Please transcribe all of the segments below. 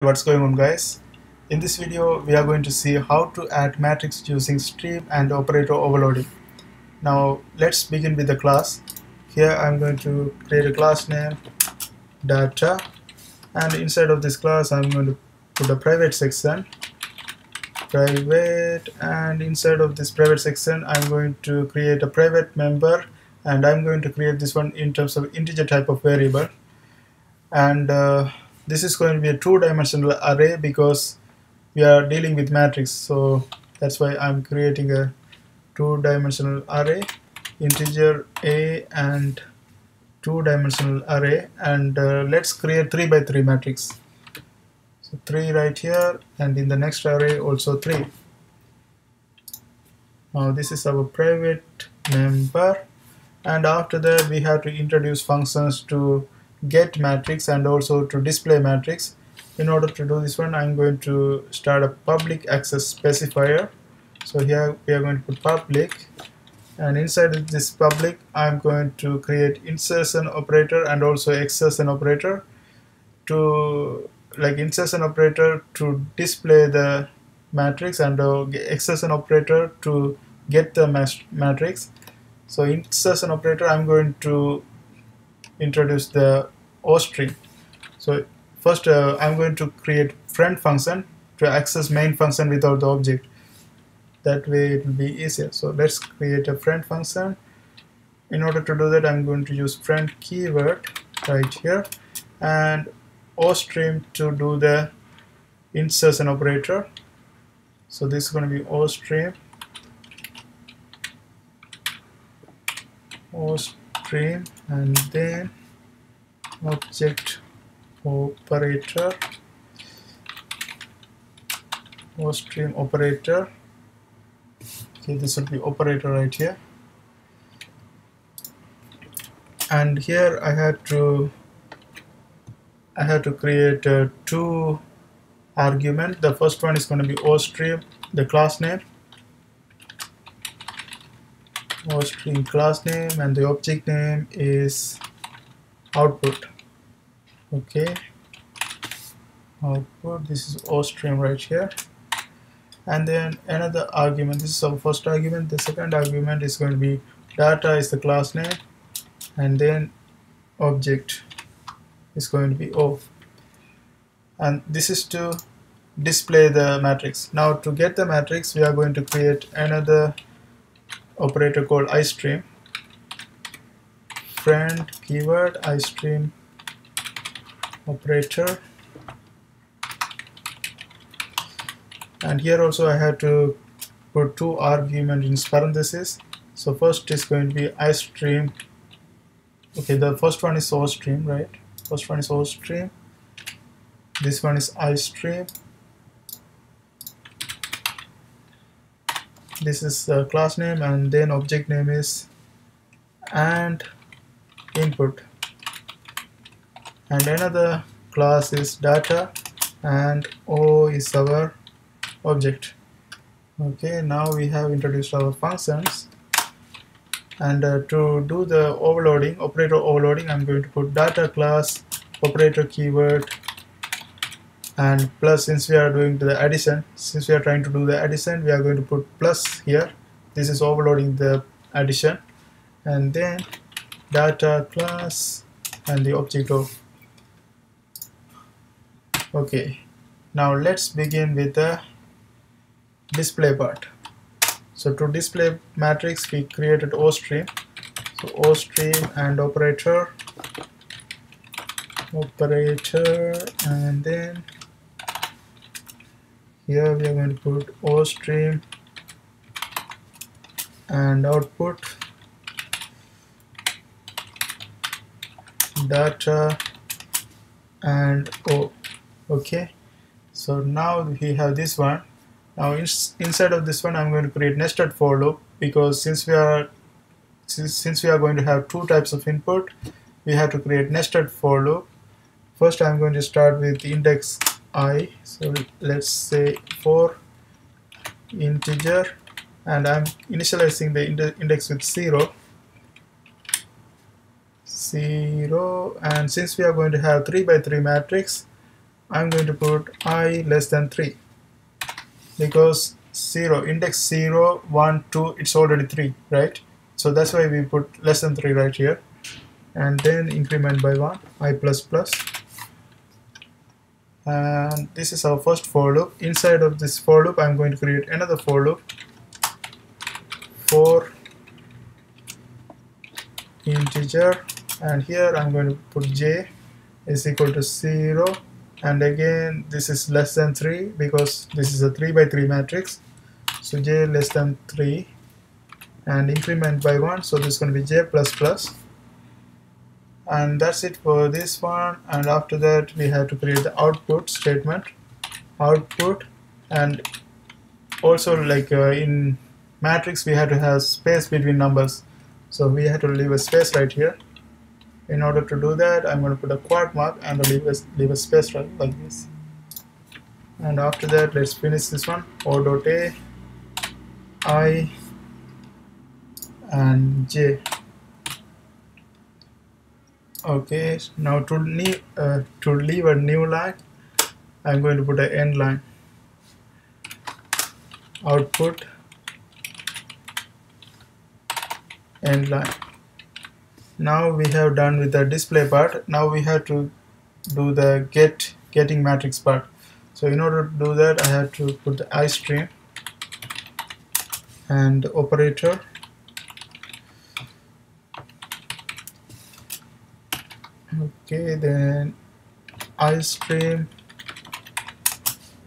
what's going on guys? In this video we are going to see how to add matrix using stream and operator overloading. Now let's begin with the class. Here I'm going to create a class name data and inside of this class I'm going to put a private section. Private and inside of this private section I'm going to create a private member and I'm going to create this one in terms of integer type of variable. And uh, this is going to be a two-dimensional array because we are dealing with matrix. So that's why I'm creating a two-dimensional array integer a and two-dimensional array and uh, let's create 3 by 3 matrix. So 3 right here and in the next array also 3 now this is our private member and after that we have to introduce functions to get matrix and also to display matrix. In order to do this one I'm going to start a public access specifier. So here we are going to put public. And inside this public I'm going to create insertion operator and also exertion operator to like insertion operator to display the matrix and uh, exertion operator to get the matrix. So insertion operator I'm going to introduce the ostream so first uh, I'm going to create friend function to access main function without the object. That way it will be easier. So let's create a friend function. In order to do that I'm going to use friend keyword right here and ostream to do the insertion operator. So this is going to be ostream ostream and then object operator stream operator. Okay this will be operator right here. And here I had to I had to create uh, two argument. The first one is going to be ostream the class name ostream class name and the object name is output. Okay. Output this is ostream right here. And then another argument this is our first argument. The second argument is going to be data is the class name and then object is going to be o. And this is to display the matrix. Now to get the matrix we are going to create another operator called istream friend keyword istream operator. And here also I had to put two arguments in parentheses. So first is going to be istream okay the first one is source stream right? First one is source stream. This one is istream this is the class name and then object name is and input. And another class is data and o is our object. Okay now we have introduced our functions. And uh, to do the overloading operator overloading I'm going to put data class operator keyword and plus since we are doing the addition since we are trying to do the addition we are going to put plus here. This is overloading the addition. And then data class and the object of. Okay. Now let's begin with the display part. So to display matrix we created ostream so ostream and operator. Operator and then here we are going to put o stream and output data and o. Okay. So now we have this one. Now inside of this one I'm going to create nested for loop because since we are since, since we are going to have two types of input we have to create nested for loop. First I'm going to start with index i so let's say for integer and I'm initializing the index with 0 0 and since we are going to have 3 by 3 matrix I'm going to put i less than 3 because 0 index 0 1 2 it's already 3 right? So that's why we put less than 3 right here. And then increment by 1 i plus plus and this is our first for loop. Inside of this for loop I'm going to create another for loop. For integer. And here I'm going to put j is equal to 0 and again this is less than 3 because this is a 3 by 3 matrix. So j less than 3 and increment by 1 so this is going to be j plus plus and that's it for this one. And after that we have to create the output statement. Output. And also like uh, in matrix we have to have space between numbers. So we have to leave a space right here. In order to do that I'm going to put a quad mark and leave a, leave a space right like this. And after that let's finish this one. O dot a i and j okay now to leave uh, to leave a new line I'm going to put an end line. Output end line. Now we have done with the display part. Now we have to do the get getting matrix part. So in order to do that I have to put the i stream and operator okay then istream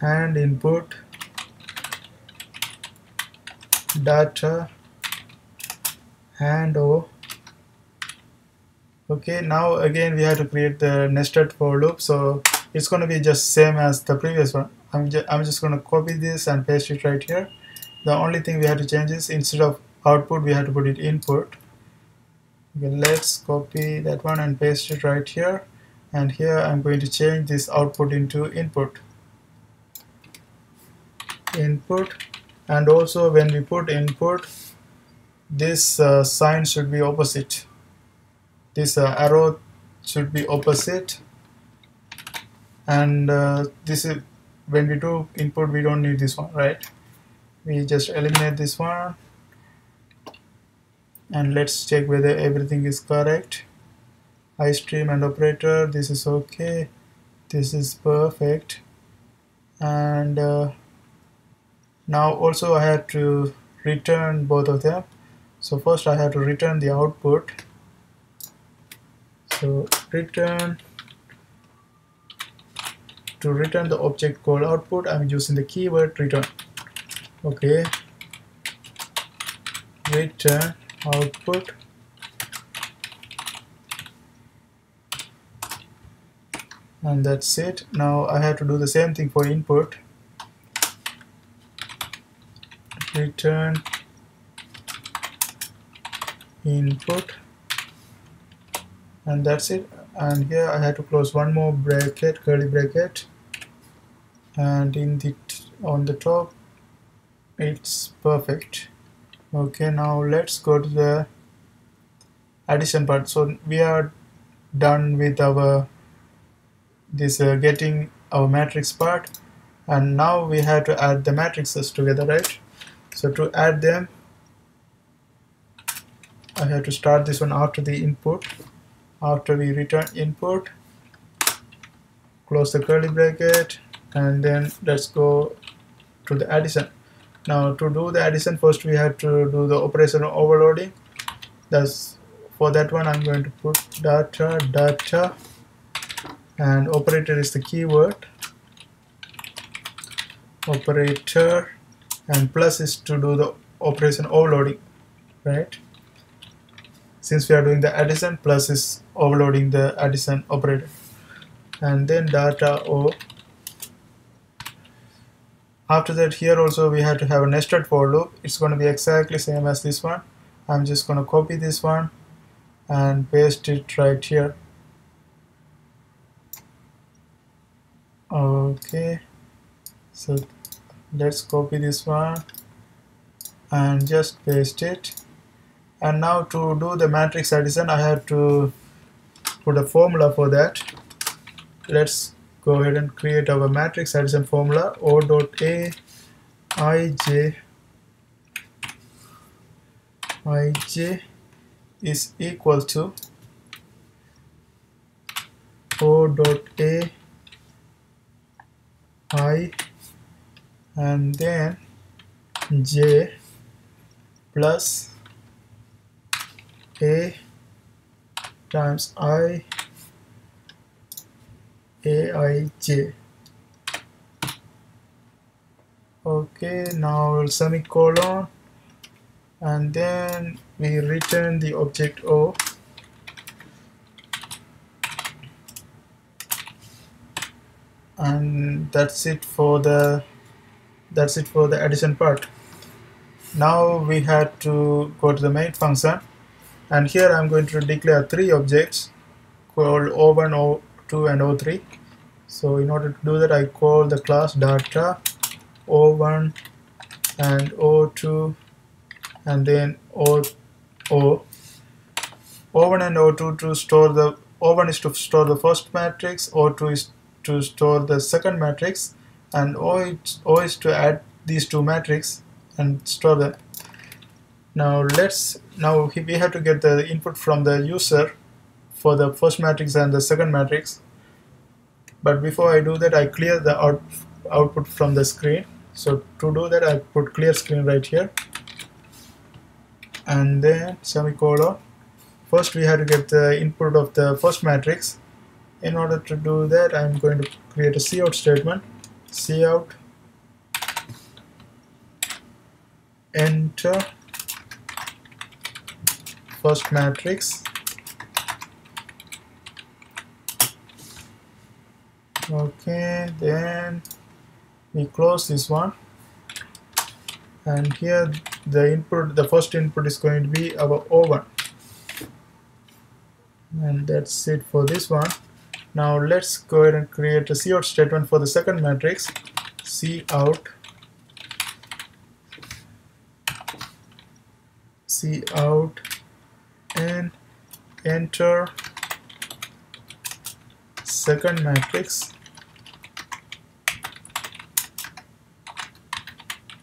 and input data and o. Okay now again we have to create the nested for loop. So it's going to be just same as the previous one. I'm, I'm just going to copy this and paste it right here. The only thing we have to change is instead of output we have to put it input okay let's copy that one and paste it right here. And here I'm going to change this output into input. Input. And also when we put input this uh, sign should be opposite. This uh, arrow should be opposite. And uh, this is when we do input we don't need this one right? We just eliminate this one and let's check whether everything is correct. Istream and operator. This is okay. This is perfect. And uh, now also I have to return both of them. So first I have to return the output. So return to return the object called output I'm using the keyword return. Okay. Return output. And that's it. Now I have to do the same thing for input. Return input. And that's it. And here I have to close one more bracket curly bracket. And in the on the top it's perfect okay now let's go to the addition part. So we are done with our this uh, getting our matrix part. And now we have to add the matrices together right? So to add them I have to start this one after the input. After we return input close the curly bracket and then let's go to the addition now to do the addition first we have to do the operational overloading. That's for that one I'm going to put data data and operator is the keyword. Operator and plus is to do the operation overloading right? Since we are doing the addition plus is overloading the addition operator. And then data o after that here also we have to have a nested for loop. It's going to be exactly same as this one. I'm just going to copy this one and paste it right here. Okay. So let's copy this one and just paste it. And now to do the matrix addition I have to put a formula for that. Let's go ahead and create our matrix addition formula o dot a ij ij is equal to o dot a i and then j plus a times i aij okay now semicolon and then we return the object o. And that's it for the that's it for the addition part. Now we had to go to the main function. And here I'm going to declare three objects called O1, O2 and O3 so in order to do that I call the class data O1 and O2 and then O, O O1 and O2 to store the O1 is to store the first matrix O2 is to store the second matrix and O is, o is to add these two matrices and store them. Now let's now we have to get the input from the user for the first matrix and the second matrix. But before I do that I clear the out, output from the screen. So to do that I put clear screen right here. And then semicolon. First we have to get the input of the first matrix. In order to do that I'm going to create a cout statement. Cout enter. First matrix okay then we close this one. And here the input the first input is going to be our O1 and that's it for this one. Now let's go ahead and create a cout statement for the second matrix. Cout cout and enter second matrix.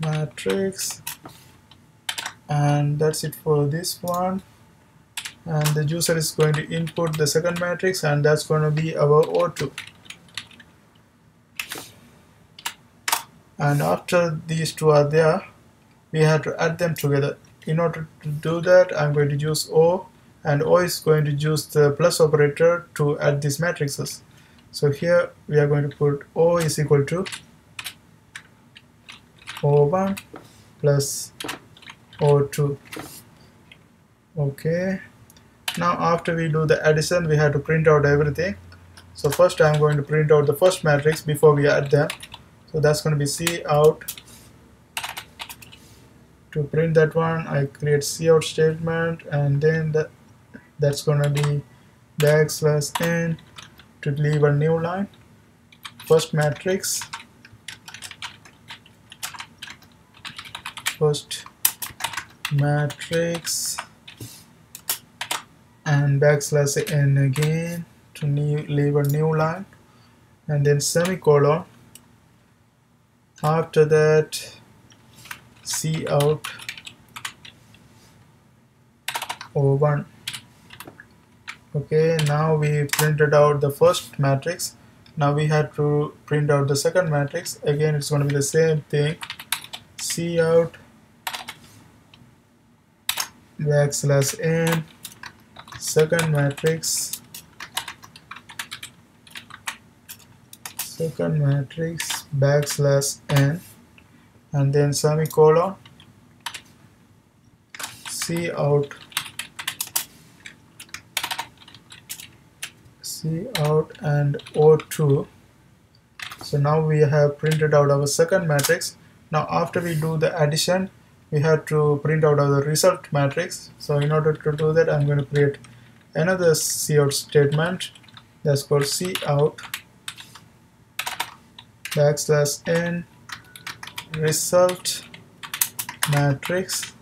Matrix. And that's it for this one. And the user is going to input the second matrix and that's going to be our O2 and after these two are there we have to add them together. In order to do that I'm going to use O and O is going to use the plus operator to add these matrices. So here we are going to put O is equal to O1 plus O2 okay. Now after we do the addition we have to print out everything. So first I'm going to print out the first matrix before we add them. So that's going to be C out. To print that one I create cout statement and then that that's gonna be backslash n to leave a new line. First matrix. First matrix. And backslash n again to new, leave a new line. And then semicolon. After that cout O1 okay now we printed out the first matrix. Now we have to print out the second matrix. Again it's going to be the same thing. Cout backslash n. Second matrix. Second matrix backslash n. And then semicolon. Cout C out and O2 so now we have printed out our second matrix. Now after we do the addition we have to print out our result matrix. So in order to do that I'm going to create another cout statement. That's called cout backslash n result matrix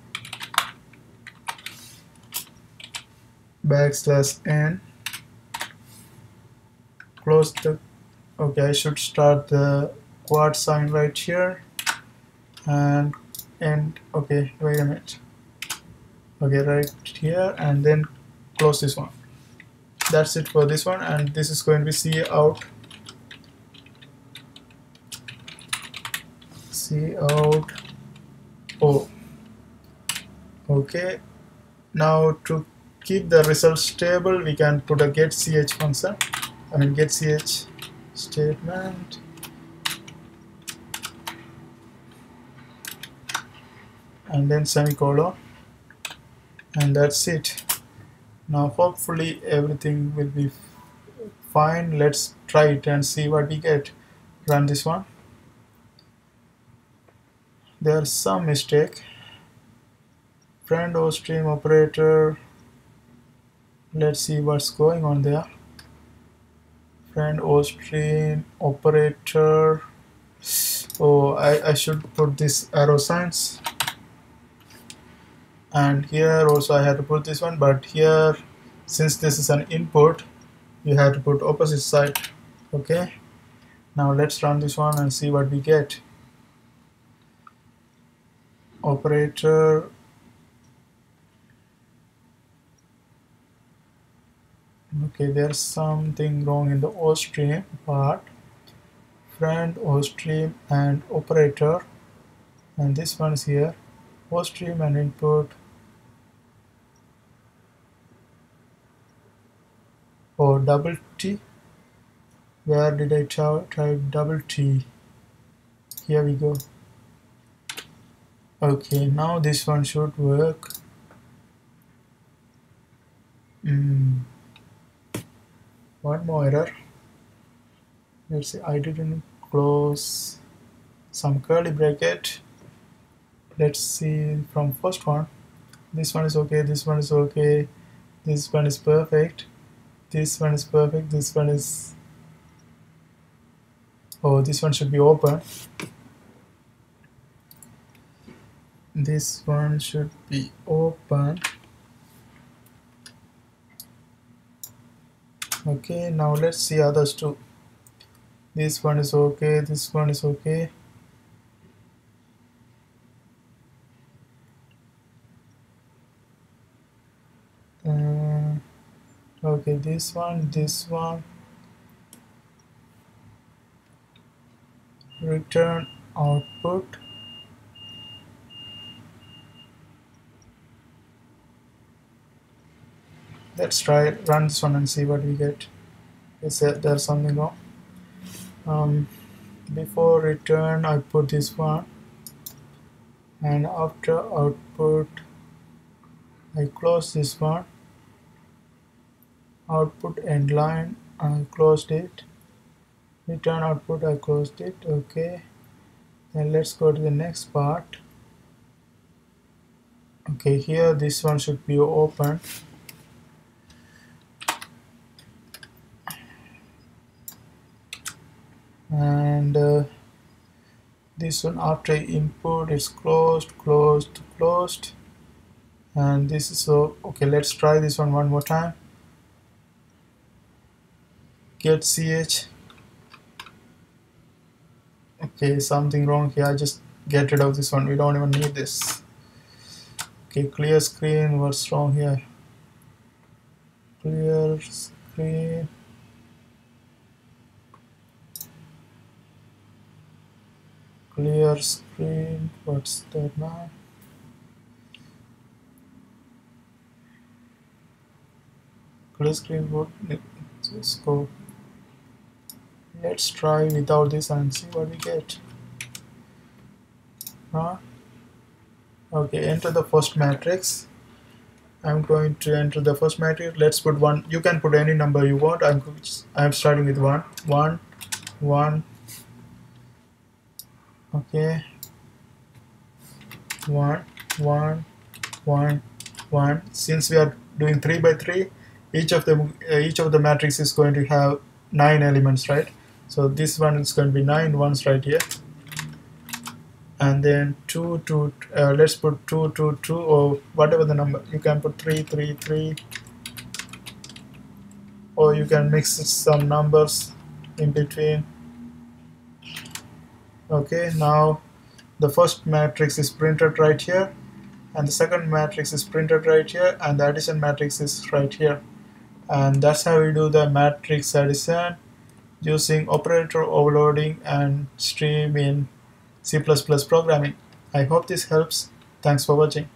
backslash n close the okay I should start the quad sign right here. And and okay wait a minute. Okay right here and then close this one. That's it for this one and this is going to be C out. C out O. Okay. Now to keep the result stable we can put a get ch function I mean get ch statement and then semicolon. And that's it. Now hopefully everything will be fine. Let's try it and see what we get. Run this one. There's some mistake. Friend ostream operator. Let's see what's going on there friend ostream operator. Oh I, I should put this arrow signs. And here also I have to put this one but here since this is an input you have to put opposite side okay? Now let's run this one and see what we get. Operator okay there's something wrong in the O stream part. Friend O stream and operator. And this one is here. O stream and input. Or double T. Where did I type double T? Here we go. Okay now this one should work. Mm. One more error. Let's see I didn't close some curly bracket. Let's see from first one. This one is okay this one is okay this one is perfect this one is perfect this one is oh this one should be open. This one should be open okay now let's see others too. This one is okay this one is okay. Uh, okay this one this one. Return output let's try run this one and see what we get. Is there's something wrong? Um, before return I put this one. And after output I close this one. Output end line I closed it. Return output I closed it. Okay. Then let's go to the next part. Okay here this one should be open and uh, this one after input is closed closed closed. And this is so okay let's try this one one more time. Get ch okay something wrong here. I just get rid of this one. We don't even need this. Okay clear screen. What's wrong here? Clear screen clear screen what's that now clear screen what let's go let's try without this and see what we get. Huh? okay enter the first matrix. I'm going to enter the first matrix. Let's put one you can put any number you want. I'm I'm starting with one one one okay. One one one one. Since we are doing three by three each of the uh, each of the matrix is going to have nine elements right? So this one is going to be nine ones right here. And then 2 2 uh, let's put 2 2 2 or whatever the number. You can put 3 3 3 or you can mix some numbers in between okay now the first matrix is printed right here and the second matrix is printed right here and the addition matrix is right here and that's how we do the matrix addition using operator overloading and stream in C++ programming. I hope this helps. Thanks for watching.